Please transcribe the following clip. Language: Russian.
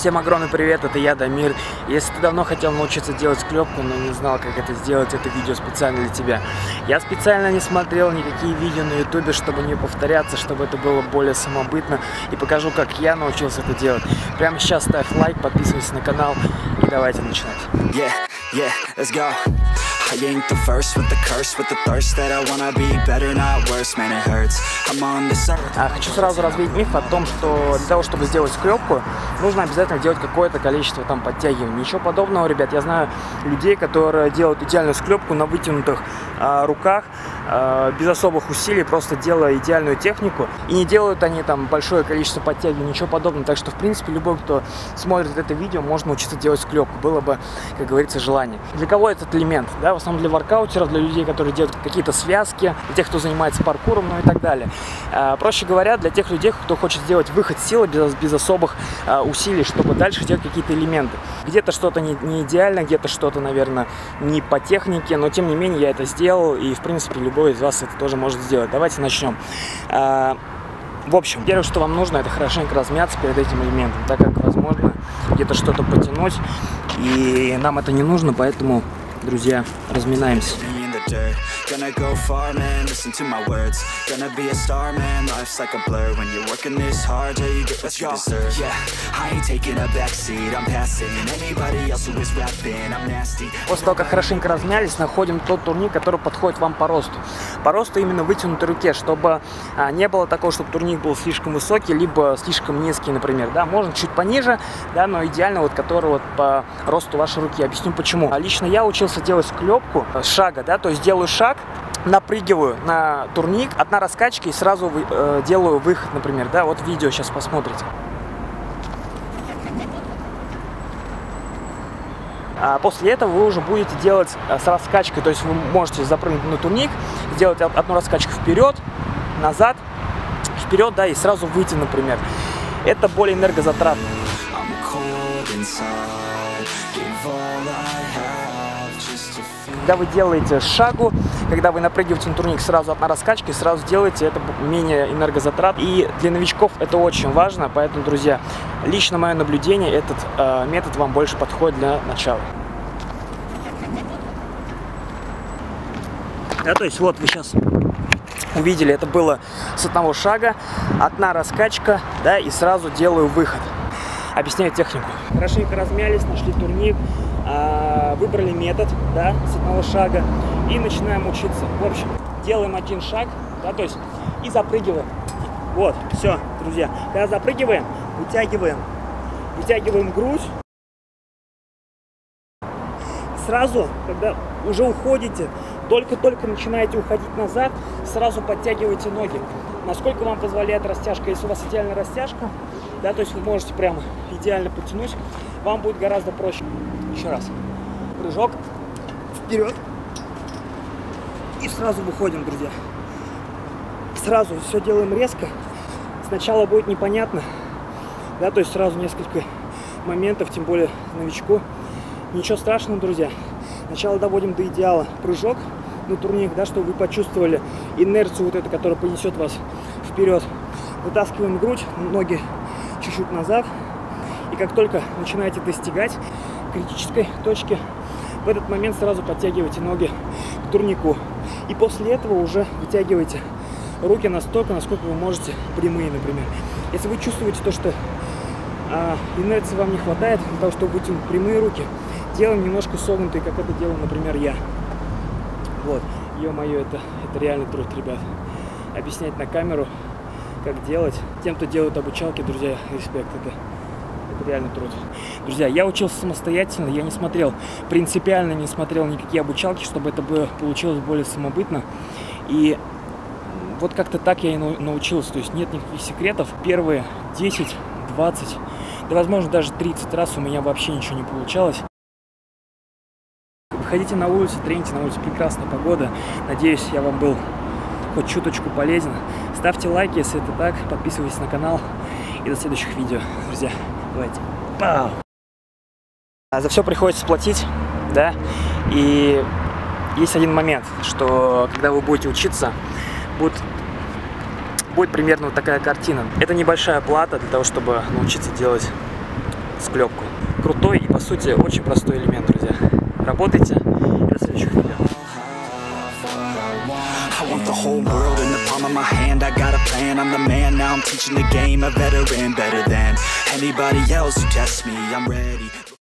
Всем огромный привет, это я, Дамир. Если ты давно хотел научиться делать склепку, но не знал, как это сделать, это видео специально для тебя. Я специально не смотрел никакие видео на ютубе, чтобы не повторяться, чтобы это было более самобытно. И покажу, как я научился это делать. Прямо сейчас ставь лайк, подписывайся на канал и давайте начинать. Yeah, yeah, let's go. I ain't the first with the curse, with the thirst that I wanna be better, not worse, man, it hurts. I'm on this. А, Хочу сразу развеять миф о том, что для того, чтобы сделать скрепку, нужно обязательно делать какое-то количество там подтягиваний. Ничего подобного, ребят. Я знаю людей, которые делают идеальную склепку на вытянутых а, руках, а, без особых усилий, просто делая идеальную технику. И не делают они там большое количество подтягиваний, ничего подобного. Так что, в принципе, любой, кто смотрит это видео, может научиться делать склепку. Было бы, как говорится, желание. Для кого этот элемент? Да, в основном для воркаутеров, для людей, которые делают какие-то связки, для тех, кто занимается паркуром, ну и так далее. А, Проще говоря, для тех людей, кто хочет сделать выход силы без, без особых а, усилий, чтобы дальше делать какие-то элементы. Где-то что-то не, не идеально, где-то что-то, наверное, не по технике, но тем не менее я это сделал, и в принципе любой из вас это тоже может сделать. Давайте начнем. А, В общем, первое, что вам нужно, это хорошенько размяться перед этим элементом, так как возможно где-то что-то потянуть, и нам это не нужно, поэтому, друзья, разминаемся. The dirt. Gonna go far, man, listen to my words. Gonna be a star, man, life's like a blur. When you're working this hard, till you get what you deserve. Yeah, I ain't taking a backseat, I'm passing anybody else who is rapping. I'm nasty. После того, как хорошенько размялись, находим тот турник, который подходит вам по росту. По росту именно вытянутой руке, чтобы а, не было такого, чтобы турник был слишком высокий, либо слишком низкий, например. Да, можно чуть пониже, да, но идеально вот который вот по росту вашей руки. Объясню почему. А Лично я учился делать склепку с шага, да, то есть делаю шаг, напрыгиваю на турник, одна раскачка и сразу э, делаю выход, например, да, вот видео сейчас посмотрите. А после этого вы уже будете делать э, с раскачкой, то есть вы можете запрыгнуть на турник, сделать од- одну раскачку вперед, назад, вперед, да, и сразу выйти, например. Это более энергозатратно. Когда вы делаете шагу, когда вы напрыгиваете на турник, сразу одна раскачка и сразу делаете, это менее энергозатрат. И для новичков это очень важно, поэтому, друзья, лично мое наблюдение, этот э, метод вам больше подходит для начала. Да, то есть вот вы сейчас увидели, это было с одного шага, одна раскачка, да, и сразу делаю выход. Объясняю технику. Хорошенько размялись, нашли турник, выбрали метод, да, с одного шага и начинаем учиться. В общем, делаем один шаг, да, то есть и запрыгиваем. Вот, все, друзья. Когда запрыгиваем, вытягиваем, вытягиваем грудь. Сразу, когда уже уходите, только-только начинаете уходить назад, сразу подтягивайте ноги. Насколько вам позволяет растяжка. Если у вас идеальная растяжка, да, то есть вы можете прямо идеально подтянуть, вам будет гораздо проще. Еще раз. Прыжок вперед. И сразу выходим, друзья. Сразу все делаем резко. Сначала будет непонятно, да, то есть сразу несколько моментов, тем более новичку. Ничего страшного, друзья. Сначала доводим до идеала прыжок на турник, да, чтобы вы почувствовали инерцию вот эту, которая понесет вас вперед. Вытаскиваем грудь, ноги чуть-чуть назад. И как только начинаете достигать критической точки, в этот момент сразу подтягивайте ноги к турнику. И после этого уже вытягивайте руки настолько, насколько вы можете прямые, например. Если вы чувствуете то, что а, инерции вам не хватает для того, чтобы вытянуть прямые руки, делаем немножко согнутые, как это делал, например, я. Вот, ё-моё, это, это реально труд, ребят. Объяснять на камеру, как делать. Тем, кто делает обучалки, друзья, респект, это, реально труд. Друзья, я учился самостоятельно, я не смотрел, принципиально не смотрел никакие обучалки, чтобы это было, получилось более самобытно. И вот как-то так я и нау- научился. То есть нет никаких секретов. Первые 10, 20, да возможно даже 30 раз у меня вообще ничего не получалось. Выходите на улицу, трените на улице, прекрасная погода. Надеюсь, я вам был хоть чуточку полезен. Ставьте лайки, если это так, подписывайтесь на канал и до следующих видео, друзья. Давайте. Пау! За все приходится платить, да, и есть один момент, что когда вы будете учиться, будет, будет примерно вот такая картина. Это небольшая плата для того, чтобы научиться делать клепку. Крутой и, по сути, очень простой элемент, друзья. Работайте и до следующих видео. I want the whole world in the palm of my hand. I got a plan, I'm the man Now. I'm teaching the game. A veteran better than Anybody else who tests me. I'm ready